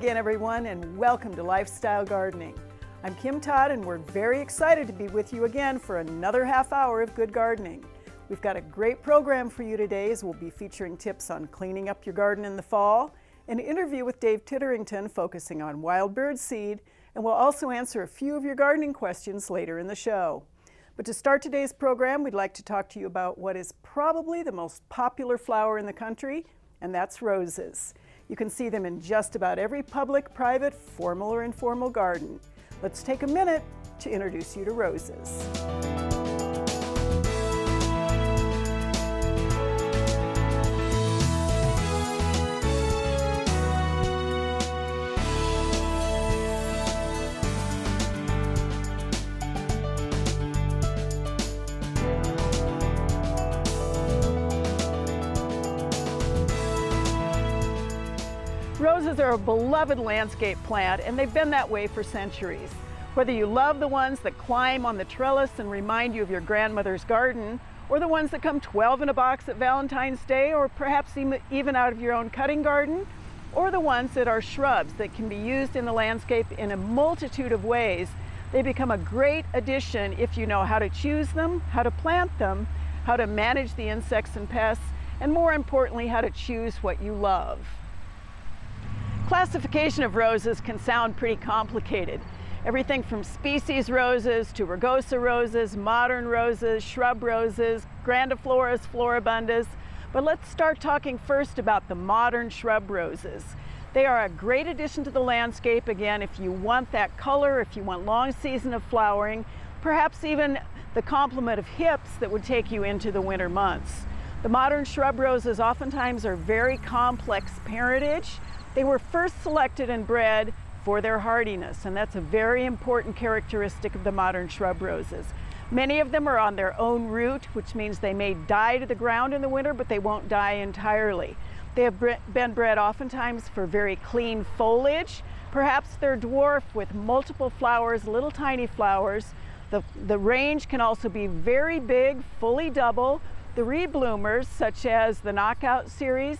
Again, everyone, and welcome to Lifestyle Gardening. I'm Kim Todd, and we're very excited to be with you again for another half hour of good gardening. We've got a great program for you today as we'll be featuring tips on cleaning up your garden in the fall, an interview with Dave Titterington focusing on wild bird seed, and we'll also answer a few of your gardening questions later in the show. But to start today's program, we'd like to talk to you about what is probably the most popular flower in the country, and that's roses. You can see them in just about every public, private, formal, or informal garden. Let's take a minute to introduce you to roses. Are a beloved landscape plant and they've been that way for centuries. Whether you love the ones that climb on the trellis and remind you of your grandmother's garden, or the ones that come 12 in a box at Valentine's Day, or perhaps even out of your own cutting garden, or the ones that are shrubs that can be used in the landscape in a multitude of ways, they become a great addition if you know how to choose them, how to plant them, how to manage the insects and pests, and more importantly, how to choose what you love. Classification of roses can sound pretty complicated. Everything from species roses to rugosa roses, modern roses, shrub roses, grandifloras, floribundas. But let's start talking first about the modern shrub roses. They are a great addition to the landscape, again, if you want that color, if you want long season of flowering, perhaps even the complement of hips that would take you into the winter months. The modern shrub roses oftentimes are very complex parentage. They were first selected and bred for their hardiness, and that's a very important characteristic of the modern shrub roses. Many of them are on their own root, which means they may die to the ground in the winter, but they won't die entirely. They have been bred oftentimes for very clean foliage. Perhaps they're dwarf with multiple flowers, little tiny flowers. The, the range can also be very big, fully double. The rebloomers, such as the Knockout series,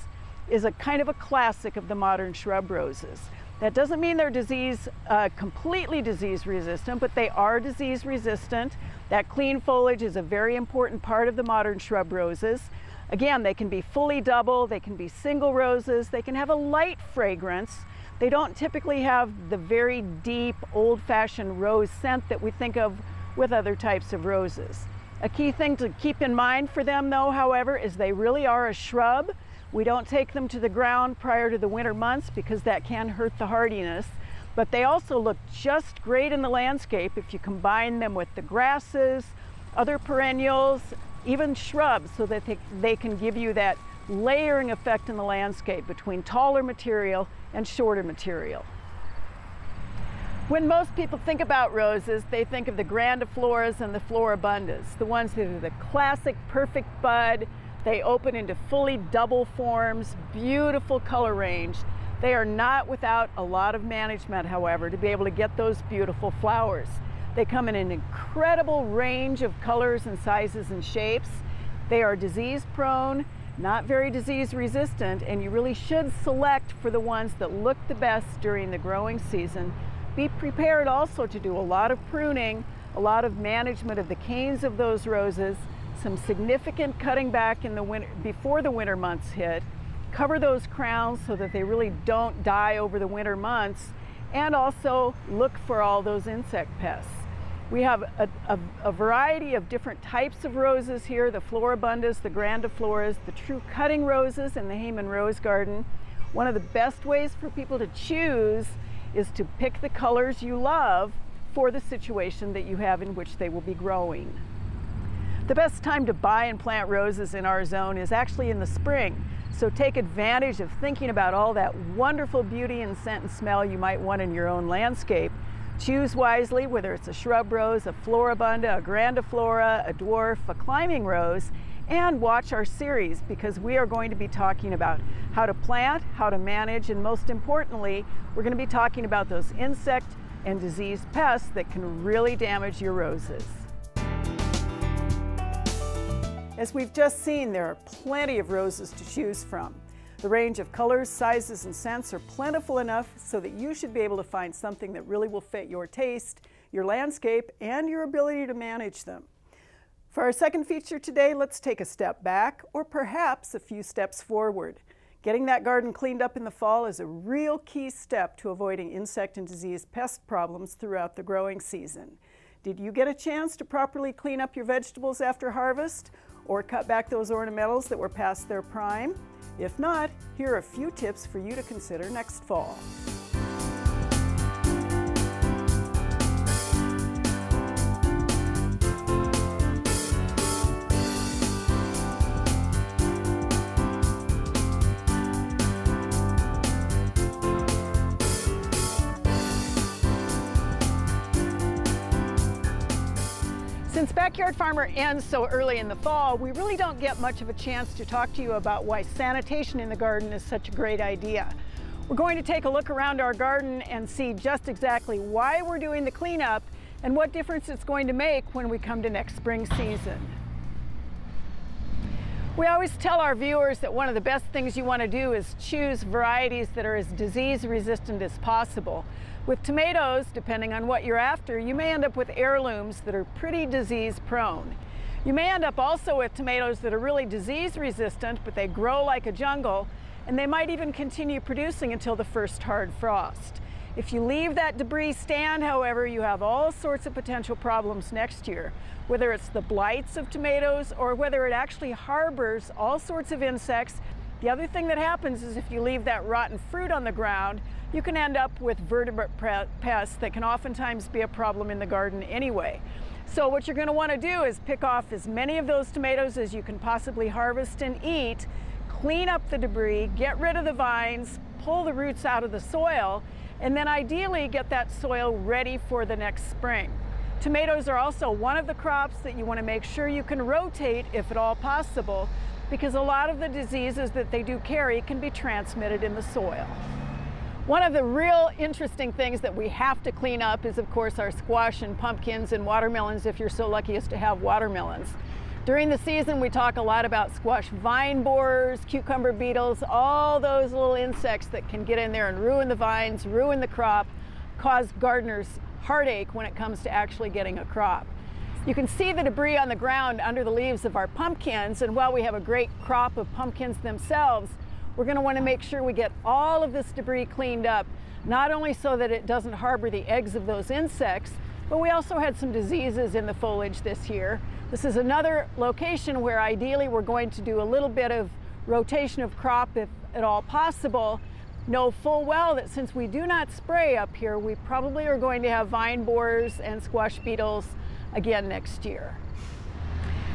is a kind of a classic of the modern shrub roses. That doesn't mean they're disease, uh, completely disease resistant, but they are disease resistant. That clean foliage is a very important part of the modern shrub roses. Again, they can be fully double, they can be single roses, they can have a light fragrance. They don't typically have the very deep, old-fashioned rose scent that we think of with other types of roses. A key thing to keep in mind for them though, however, is they really are a shrub. We don't take them to the ground prior to the winter months because that can hurt the hardiness. But they also look just great in the landscape if you combine them with the grasses, other perennials, even shrubs so that they, they can give you that layering effect in the landscape between taller material and shorter material. When most people think about roses, they think of the grandifloras and the floribundas, the ones that are the classic perfect bud, they open into fully double forms, beautiful color range. They are not without a lot of management, however, to be able to get those beautiful flowers. They come in an incredible range of colors and sizes and shapes. They are disease prone, not very disease resistant, and you really should select for the ones that look the best during the growing season. Be prepared also to do a lot of pruning, a lot of management of the canes of those roses, some significant cutting back in the winter before the winter months hit. Cover those crowns so that they really don't die over the winter months and also look for all those insect pests. We have a, a, a, variety of different types of roses here, the floribundas, the grandifloras, the true cutting roses in the Hamann Rose Garden. One of the best ways for people to choose is to pick the colors you love for the situation that you have in which they will be growing. The best time to buy and plant roses in our zone is actually in the spring. So take advantage of thinking about all that wonderful beauty and scent and smell you might want in your own landscape. Choose wisely, whether it's a shrub rose, a floribunda, a grandiflora, a dwarf, a climbing rose, and watch our series because we are going to be talking about how to plant, how to manage, and most importantly, we're going to be talking about those insect and disease pests that can really damage your roses. As we've just seen, there are plenty of roses to choose from. The range of colors, sizes, and scents are plentiful enough so that you should be able to find something that really will fit your taste, your landscape, and your ability to manage them. For our second feature today, let's take a step back or perhaps a few steps forward. Getting that garden cleaned up in the fall is a real key step to avoiding insect and disease pest problems throughout the growing season. Did you get a chance to properly clean up your vegetables after harvest or cut back those ornamentals that were past their prime? If not, here are a few tips for you to consider next fall. Since Backyard Farmer ends so early in the fall, we really don't get much of a chance to talk to you about why sanitation in the garden is such a great idea. We're going to take a look around our garden and see just exactly why we're doing the cleanup and what difference it's going to make when we come to next spring season. We always tell our viewers that one of the best things you want to do is choose varieties that are as disease resistant as possible. With tomatoes, depending on what you're after, you may end up with heirlooms that are pretty disease prone. You may end up also with tomatoes that are really disease resistant, but they grow like a jungle, and they might even continue producing until the first hard frost. If you leave that debris stand, however, you have all sorts of potential problems next year, whether it's the blights of tomatoes or whether it actually harbors all sorts of insects. The other thing that happens is if you leave that rotten fruit on the ground, you can end up with vertebrate pests that can oftentimes be a problem in the garden anyway. So what you're going to want to do is pick off as many of those tomatoes as you can possibly harvest and eat, clean up the debris, get rid of the vines, pull the roots out of the soil, and then ideally get that soil ready for the next spring. Tomatoes are also one of the crops that you want to make sure you can rotate if at all possible because a lot of the diseases that they do carry can be transmitted in the soil. One of the real interesting things that we have to clean up is of course our squash and pumpkins and watermelons if you're so lucky as to have watermelons. During the season we talk a lot about squash vine borers, cucumber beetles, all those little insects that can get in there and ruin the vines, ruin the crop, cause gardeners heartache when it comes to actually getting a crop. You can see the debris on the ground under the leaves of our pumpkins and while we have a great crop of pumpkins themselves, we're going to want to make sure we get all of this debris cleaned up, not only so that it doesn't harbor the eggs of those insects, but we also had some diseases in the foliage this year. This is another location where ideally we're going to do a little bit of rotation of crop if at all possible. Know full well that since we do not spray up here, we probably are going to have vine borers and squash beetles again next year.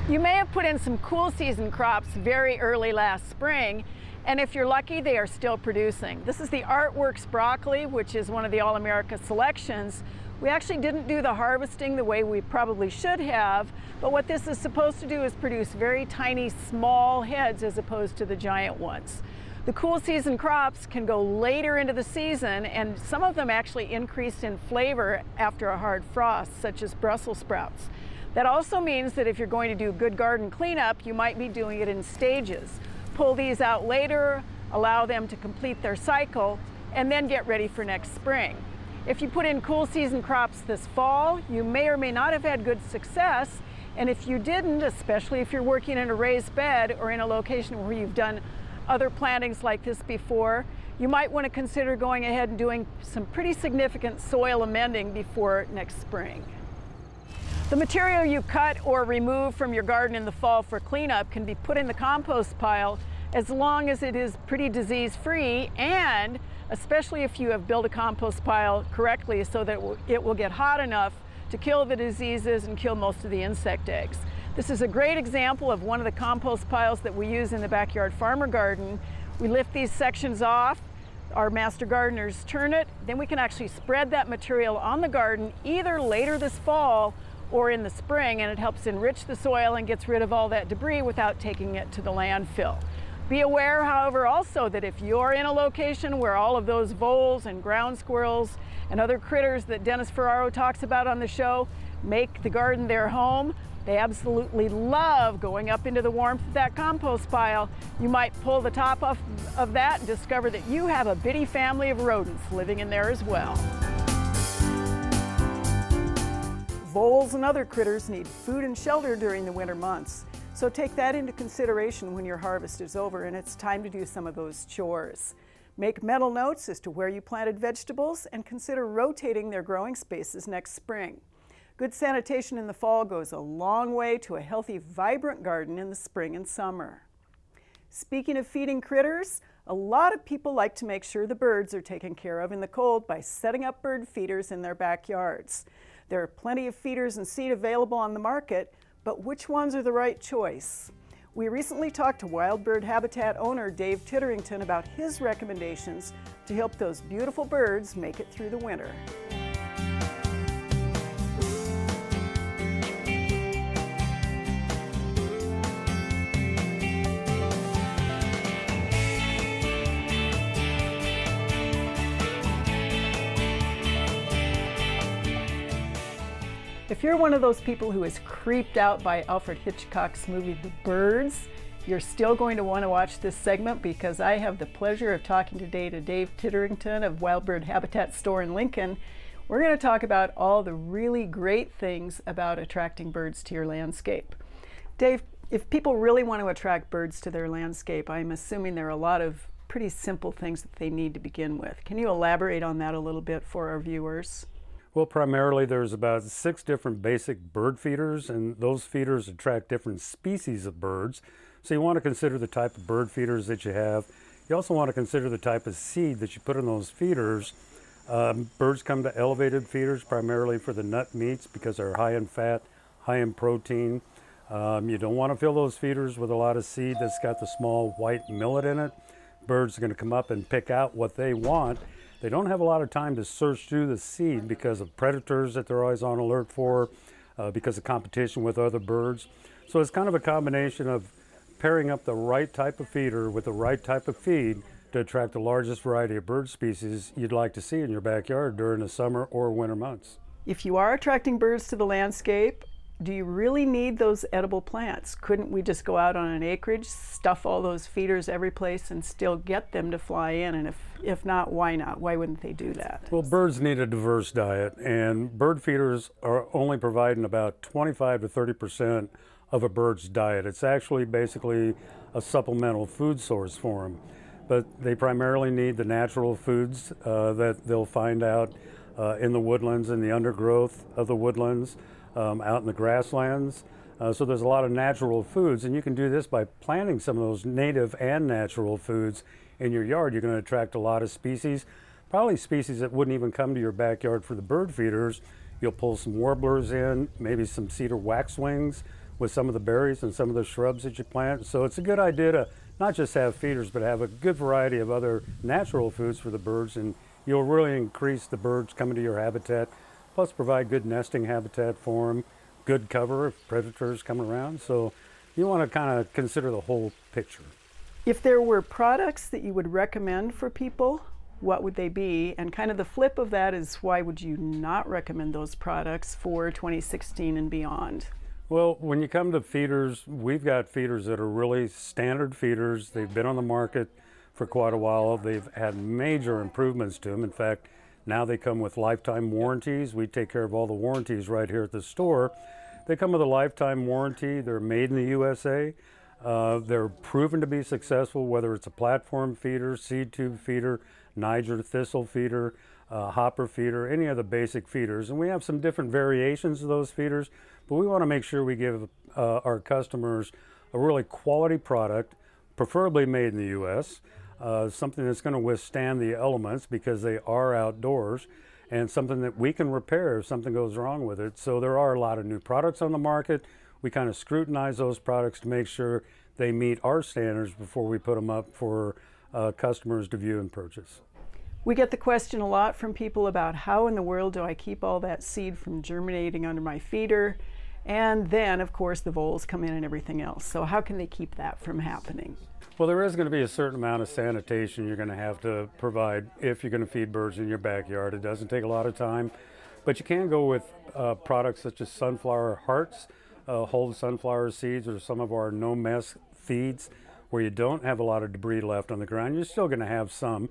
You may have put in some cool season crops very early last spring, and if you're lucky, they are still producing. This is the Artworks broccoli, which is one of the All-America selections. We actually didn't do the harvesting the way we probably should have, but what this is supposed to do is produce very tiny, small heads as opposed to the giant ones. The cool season crops can go later into the season, and some of them actually increase in flavor after a hard frost, such as Brussels sprouts. That also means that if you're going to do good garden cleanup, you might be doing it in stages pull these out later, allow them to complete their cycle, and then get ready for next spring. If you put in cool season crops this fall, you may or may not have had good success, and if you didn't, especially if you're working in a raised bed or in a location where you've done other plantings like this before, you might want to consider going ahead and doing some pretty significant soil amending before next spring. The material you cut or remove from your garden in the fall for cleanup can be put in the compost pile as long as it is pretty disease free and especially if you have built a compost pile correctly so that it will get hot enough to kill the diseases and kill most of the insect eggs. This is a great example of one of the compost piles that we use in the backyard farmer garden. We lift these sections off, our master gardeners turn it, then we can actually spread that material on the garden either later this fall or in the spring and it helps enrich the soil and gets rid of all that debris without taking it to the landfill. Be aware, however, also that if you're in a location where all of those voles and ground squirrels and other critters that Dennis Ferraro talks about on the show make the garden their home. They absolutely love going up into the warmth of that compost pile. You might pull the top off of that and discover that you have a bitty family of rodents living in there as well. Voles and other critters need food and shelter during the winter months. So take that into consideration when your harvest is over and it's time to do some of those chores. Make mental notes as to where you planted vegetables and consider rotating their growing spaces next spring. Good sanitation in the fall goes a long way to a healthy, vibrant garden in the spring and summer. Speaking of feeding critters, a lot of people like to make sure the birds are taken care of in the cold by setting up bird feeders in their backyards. There are plenty of feeders and seed available on the market, but which ones are the right choice? We recently talked to Wild Bird Habitat owner Dave Titterington about his recommendations to help those beautiful birds make it through the winter. If you're one of those people who is creeped out by Alfred Hitchcock's movie The Birds, you're still going to want to watch this segment because I have the pleasure of talking today to Dave Titterington of Wild Bird Habitat Store in Lincoln. We're going to talk about all the really great things about attracting birds to your landscape. Dave, if people really want to attract birds to their landscape, I'm assuming there are a lot of pretty simple things that they need to begin with. Can you elaborate on that a little bit for our viewers? Well, primarily there's about six different basic bird feeders, and those feeders attract different species of birds. So you want to consider the type of bird feeders that you have. You also want to consider the type of seed that you put in those feeders. Um, birds come to elevated feeders primarily for the nut meats because they're high in fat, high in protein. Um, you don't want to fill those feeders with a lot of seed that's got the small white millet in it. Birds are going to come up and pick out what they want they don't have a lot of time to search through the seed because of predators that they're always on alert for, uh, because of competition with other birds. So it's kind of a combination of pairing up the right type of feeder with the right type of feed to attract the largest variety of bird species you'd like to see in your backyard during the summer or winter months. If you are attracting birds to the landscape, do you really need those edible plants? Couldn't we just go out on an acreage, stuff all those feeders every place and still get them to fly in? And if, if not, why not? Why wouldn't they do that? Well, birds need a diverse diet and bird feeders are only providing about 25 to 30 percent of a bird's diet. It's actually basically a supplemental food source for them. But they primarily need the natural foods uh, that they'll find out uh, in the woodlands and the undergrowth of the woodlands um, out in the grasslands. Uh, so there's a lot of natural foods, and you can do this by planting some of those native and natural foods in your yard. You're going to attract a lot of species, probably species that wouldn't even come to your backyard for the bird feeders. You'll pull some warblers in, maybe some cedar waxwings with some of the berries and some of the shrubs that you plant. So it's a good idea to not just have feeders, but have a good variety of other natural foods for the birds, and you'll really increase the birds coming to your habitat plus provide good nesting habitat for them, good cover if predators come around. So you want to kind of consider the whole picture. If there were products that you would recommend for people, what would they be? And kind of the flip of that is why would you not recommend those products for 2016 and beyond? Well, when you come to feeders, we've got feeders that are really standard feeders. They've been on the market for quite a while. They've had major improvements to them. In fact, now they come with lifetime warranties. We take care of all the warranties right here at the store. They come with a lifetime warranty. They're made in the USA. Uh, they're proven to be successful, whether it's a platform feeder, seed tube feeder, Niger thistle feeder, uh, hopper feeder, any of the basic feeders. And we have some different variations of those feeders, but we want to make sure we give uh, our customers a really quality product, preferably made in the U.S uh, something that's going to withstand the elements because they are outdoors and something that we can repair if something goes wrong with it. So there are a lot of new products on the market. We kind of scrutinize those products to make sure they meet our standards before we put them up for uh, customers to view and purchase. We get the question a lot from people about how in the world do I keep all that seed from germinating under my feeder? And then, of course, the voles come in and everything else. So how can they keep that from happening? Well, there is going to be a certain amount of sanitation you're going to have to provide if you're going to feed birds in your backyard. It doesn't take a lot of time. But you can go with uh, products such as sunflower hearts, uh, whole sunflower seeds, or some of our no mess feeds where you don't have a lot of debris left on the ground. You're still going to have some.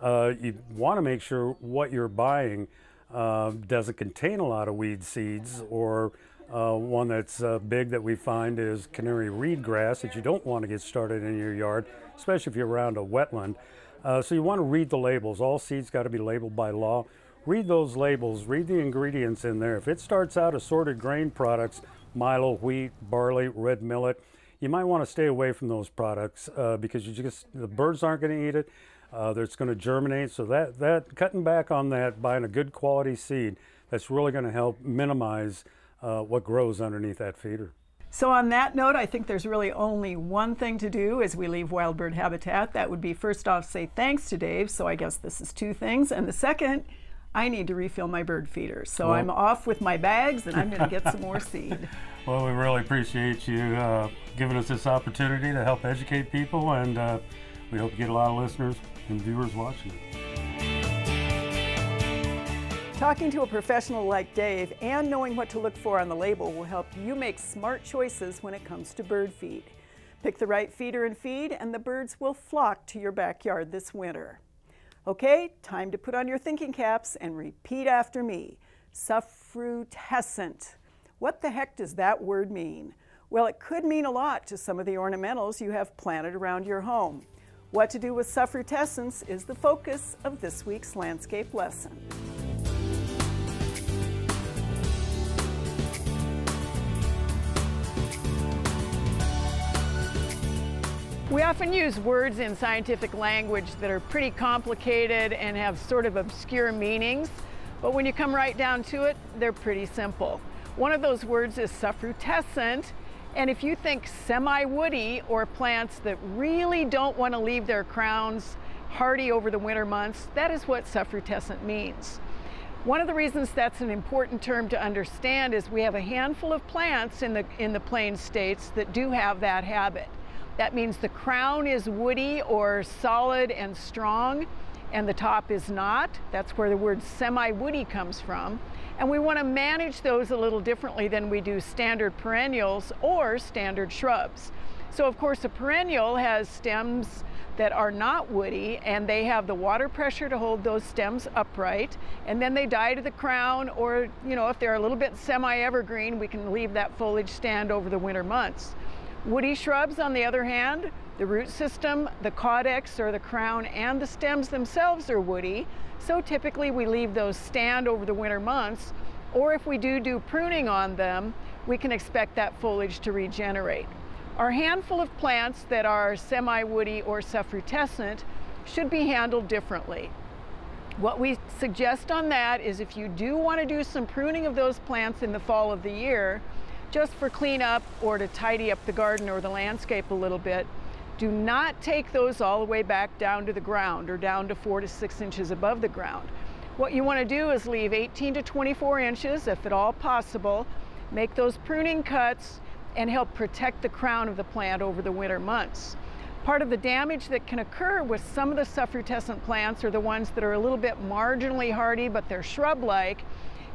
Uh, you want to make sure what you're buying uh, doesn't contain a lot of weed seeds or uh, one that's uh, big that we find is canary reed grass that you don't want to get started in your yard, especially if you're around a wetland. Uh, so you want to read the labels. All seeds got to be labeled by law. Read those labels, read the ingredients in there. If it starts out assorted grain products, milo, wheat, barley, red millet, you might want to stay away from those products uh, because you just the birds aren't going to eat it. Uh, it's going to germinate. So that that cutting back on that, buying a good quality seed, that's really going to help minimize uh, what grows underneath that feeder. So on that note, I think there's really only one thing to do as we leave wild bird habitat. That would be first off say thanks to Dave. So I guess this is two things, and the second I need to refill my bird feeders. So well, I'm off with my bags and I'm going to get some more seed. Well, we really appreciate you uh, giving us this opportunity to help educate people, and uh, we hope you get a lot of listeners and viewers watching it. Talking to a professional like Dave and knowing what to look for on the label will help you make smart choices when it comes to bird feed. Pick the right feeder and feed, and the birds will flock to your backyard this winter. Okay, time to put on your thinking caps and repeat after me. Suffrutescent. What the heck does that word mean? Well, it could mean a lot to some of the ornamentals you have planted around your home. What to do with suffrutescence is the focus of this week's landscape lesson. We often use words in scientific language that are pretty complicated and have sort of obscure meanings, but when you come right down to it, they're pretty simple. One of those words is suffrutescent, and if you think semi-woody or plants that really don't want to leave their crowns hardy over the winter months, that is what suffrutescent means. One of the reasons that's an important term to understand is we have a handful of plants in the, in the plain states that do have that habit. That means the crown is woody or solid and strong, and the top is not. That's where the word semi-woody comes from. And we want to manage those a little differently than we do standard perennials or standard shrubs. So of course a perennial has stems that are not woody and they have the water pressure to hold those stems upright and then they die to the crown or you know if they're a little bit semi-evergreen we can leave that foliage stand over the winter months. Woody shrubs, on the other hand, the root system, the caudex or the crown, and the stems themselves are woody. So typically we leave those stand over the winter months, or if we do do pruning on them, we can expect that foliage to regenerate. Our handful of plants that are semi-woody or suffrutescent should be handled differently. What we suggest on that is if you do want to do some pruning of those plants in the fall of the year, just for cleanup or to tidy up the garden or the landscape a little bit. Do not take those all the way back down to the ground or down to four to six inches above the ground. What you want to do is leave 18 to 24 inches, if at all possible, make those pruning cuts and help protect the crown of the plant over the winter months. Part of the damage that can occur with some of the suffrutescent plants are the ones that are a little bit marginally hardy, but they're shrub-like,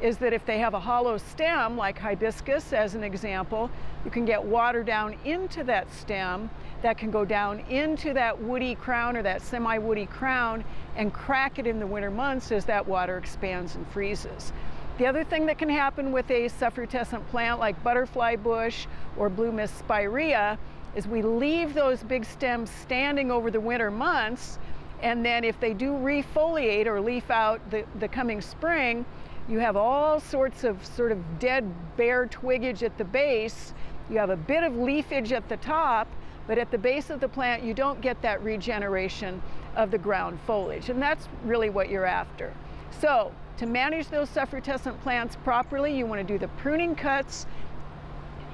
is that if they have a hollow stem, like hibiscus as an example, you can get water down into that stem that can go down into that woody crown or that semi-woody crown and crack it in the winter months as that water expands and freezes. The other thing that can happen with a suffrutescent plant like butterfly bush or blue mist spirea is we leave those big stems standing over the winter months and then if they do refoliate or leaf out the, the coming spring, you have all sorts of sort of dead bare twiggage at the base. You have a bit of leafage at the top, but at the base of the plant, you don't get that regeneration of the ground foliage. And that's really what you're after. So to manage those suffrutescent plants properly, you want to do the pruning cuts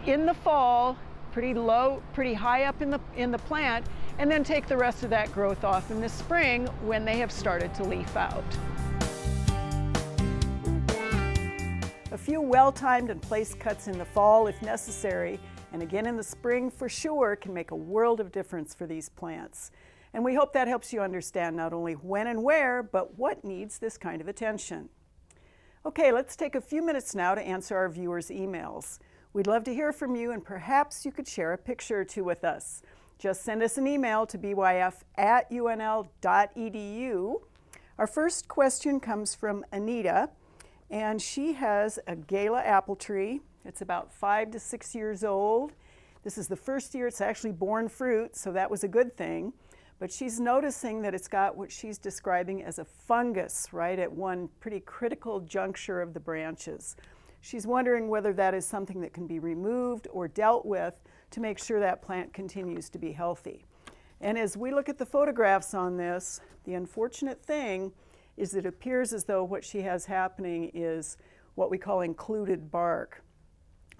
in the fall, pretty low, pretty high up in the, in the plant, and then take the rest of that growth off in the spring when they have started to leaf out. A few well-timed and placed cuts in the fall if necessary, and again in the spring for sure, can make a world of difference for these plants. And we hope that helps you understand not only when and where, but what needs this kind of attention. Okay, let's take a few minutes now to answer our viewers' emails. We'd love to hear from you, and perhaps you could share a picture or two with us. Just send us an email to byf at unl.edu. Our first question comes from Anita, and she has a Gala apple tree. It's about five to six years old. This is the first year it's actually borne fruit, so that was a good thing. But she's noticing that it's got what she's describing as a fungus right at one pretty critical juncture of the branches. She's wondering whether that is something that can be removed or dealt with to make sure that plant continues to be healthy. And as we look at the photographs on this, the unfortunate thing is it appears as though what she has happening is what we call included bark.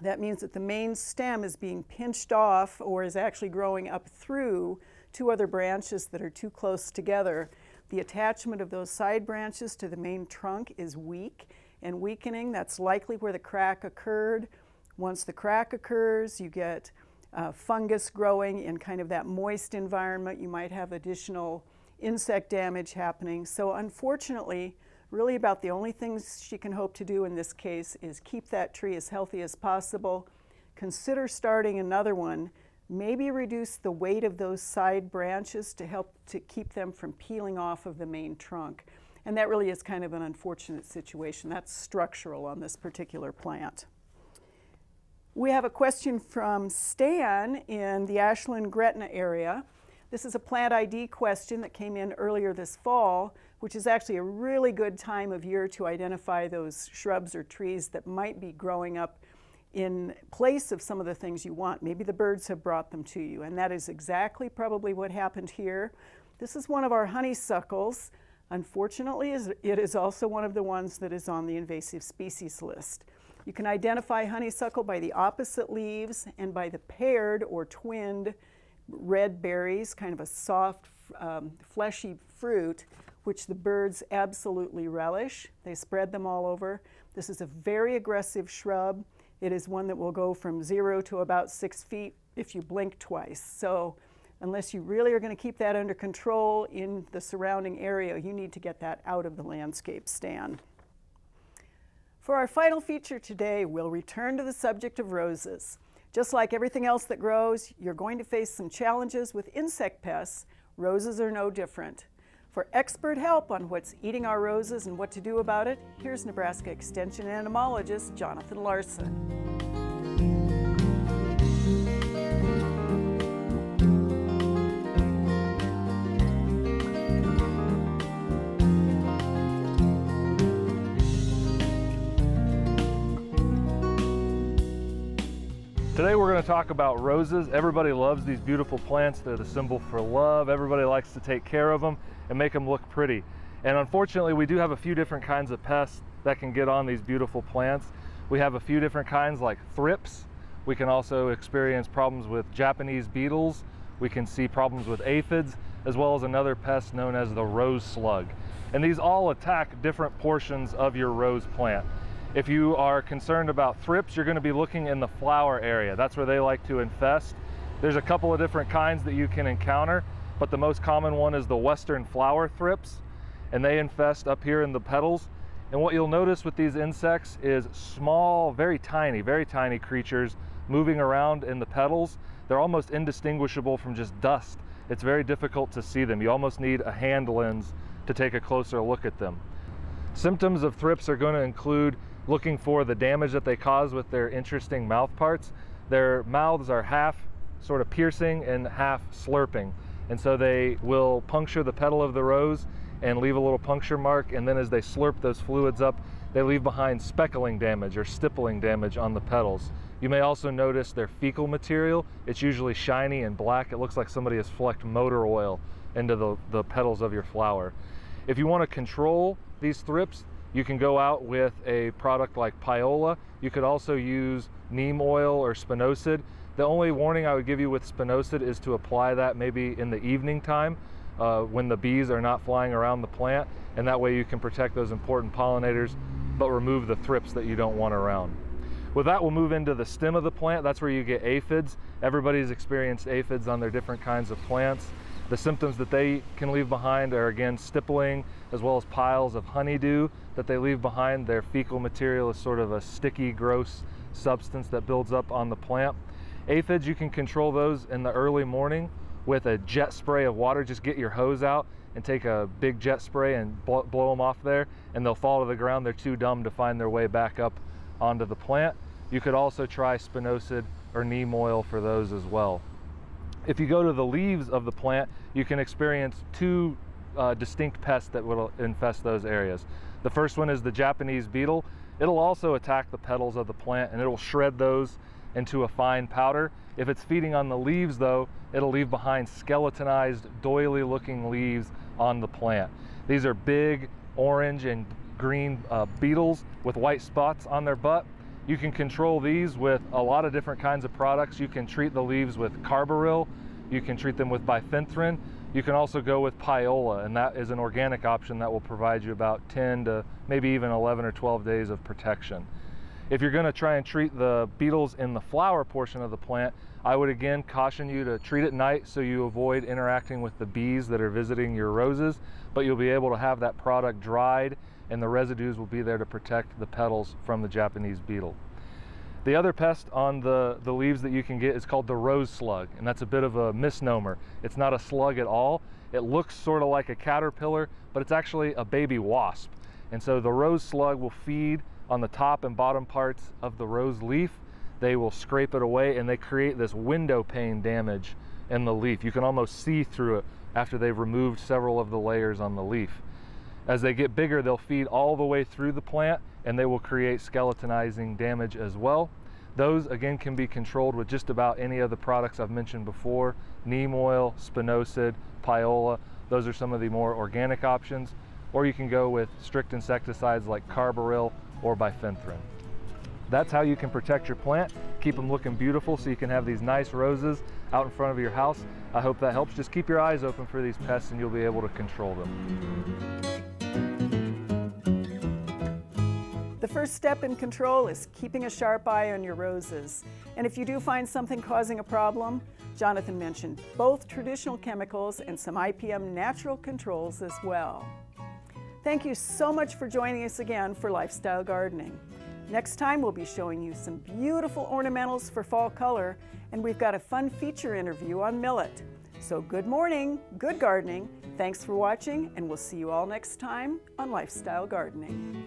That means that the main stem is being pinched off or is actually growing up through two other branches that are too close together. The attachment of those side branches to the main trunk is weak and weakening. That's likely where the crack occurred. Once the crack occurs, you get uh, fungus growing in kind of that moist environment. You might have additional insect damage happening. So unfortunately, really about the only things she can hope to do in this case is keep that tree as healthy as possible. Consider starting another one. Maybe reduce the weight of those side branches to help to keep them from peeling off of the main trunk. And that really is kind of an unfortunate situation. That's structural on this particular plant. We have a question from Stan in the Ashland Gretna area. This is a plant ID question that came in earlier this fall, which is actually a really good time of year to identify those shrubs or trees that might be growing up in place of some of the things you want. Maybe the birds have brought them to you, and that is exactly probably what happened here. This is one of our honeysuckles. Unfortunately, it is also one of the ones that is on the invasive species list. You can identify honeysuckle by the opposite leaves and by the paired or twinned red berries, kind of a soft, um, fleshy fruit, which the birds absolutely relish. They spread them all over. This is a very aggressive shrub. It is one that will go from zero to about six feet if you blink twice. So unless you really are going to keep that under control in the surrounding area, you need to get that out of the landscape stand. For our final feature today, we'll return to the subject of roses. Just like everything else that grows, you're going to face some challenges with insect pests. Roses are no different. For expert help on what's eating our roses and what to do about it, here's Nebraska Extension entomologist Jonathan Larson. Today we're going to talk about roses. Everybody loves these beautiful plants. They're the symbol for love. Everybody likes to take care of them and make them look pretty. And unfortunately, we do have a few different kinds of pests that can get on these beautiful plants. We have a few different kinds like thrips. We can also experience problems with Japanese beetles. We can see problems with aphids, as well as another pest known as the rose slug. And these all attack different portions of your rose plant. If you are concerned about thrips, you're going to be looking in the flower area. That's where they like to infest. There's a couple of different kinds that you can encounter, but the most common one is the western flower thrips, and they infest up here in the petals. And what you'll notice with these insects is small, very tiny, very tiny creatures moving around in the petals. They're almost indistinguishable from just dust. It's very difficult to see them. You almost need a hand lens to take a closer look at them. Symptoms of thrips are going to include looking for the damage that they cause with their interesting mouth parts. Their mouths are half sort of piercing and half slurping. And so they will puncture the petal of the rose and leave a little puncture mark. And then as they slurp those fluids up, they leave behind speckling damage or stippling damage on the petals. You may also notice their fecal material. It's usually shiny and black. It looks like somebody has flecked motor oil into the, the petals of your flower. If you want to control these thrips, you can go out with a product like Pyola. You could also use neem oil or spinosad. The only warning I would give you with spinosad is to apply that maybe in the evening time uh, when the bees are not flying around the plant, and that way you can protect those important pollinators, but remove the thrips that you don't want around. With that, we'll move into the stem of the plant. That's where you get aphids. Everybody's experienced aphids on their different kinds of plants. The symptoms that they can leave behind are again stippling as well as piles of honeydew that they leave behind. Their fecal material is sort of a sticky, gross substance that builds up on the plant. Aphids, you can control those in the early morning with a jet spray of water. Just get your hose out and take a big jet spray and blow, blow them off there and they'll fall to the ground. They're too dumb to find their way back up onto the plant. You could also try spinosad or neem oil for those as well. If you go to the leaves of the plant, you can experience two uh, distinct pests that will infest those areas. The first one is the Japanese beetle. It'll also attack the petals of the plant and it'll shred those into a fine powder. If it's feeding on the leaves though, it'll leave behind skeletonized, doily looking leaves on the plant. These are big orange and green uh, beetles with white spots on their butt. You can control these with a lot of different kinds of products. You can treat the leaves with carbaryl. You can treat them with bifenthrin. You can also go with Pyola, and that is an organic option that will provide you about 10 to maybe even 11 or 12 days of protection. If you're going to try and treat the beetles in the flower portion of the plant, I would again caution you to treat at night so you avoid interacting with the bees that are visiting your roses, but you'll be able to have that product dried and the residues will be there to protect the petals from the Japanese beetle. The other pest on the, the leaves that you can get is called the rose slug, and that's a bit of a misnomer. It's not a slug at all. It looks sort of like a caterpillar, but it's actually a baby wasp. And so the rose slug will feed on the top and bottom parts of the rose leaf. They will scrape it away and they create this window pane damage in the leaf. You can almost see through it after they've removed several of the layers on the leaf. As they get bigger, they'll feed all the way through the plant and they will create skeletonizing damage as well. Those again can be controlled with just about any of the products I've mentioned before, neem oil, spinosad, Pyola. Those are some of the more organic options. Or you can go with strict insecticides like carbaryl or bifenthrin. That's how you can protect your plant, keep them looking beautiful so you can have these nice roses out in front of your house. I hope that helps. Just keep your eyes open for these pests and you'll be able to control them. First step in control is keeping a sharp eye on your roses. And if you do find something causing a problem, Jonathan mentioned both traditional chemicals and some IPM natural controls as well. Thank you so much for joining us again for Lifestyle Gardening. Next time we'll be showing you some beautiful ornamentals for fall color and we've got a fun feature interview on millet. So good morning, good gardening, thanks for watching and we'll see you all next time on Lifestyle Gardening.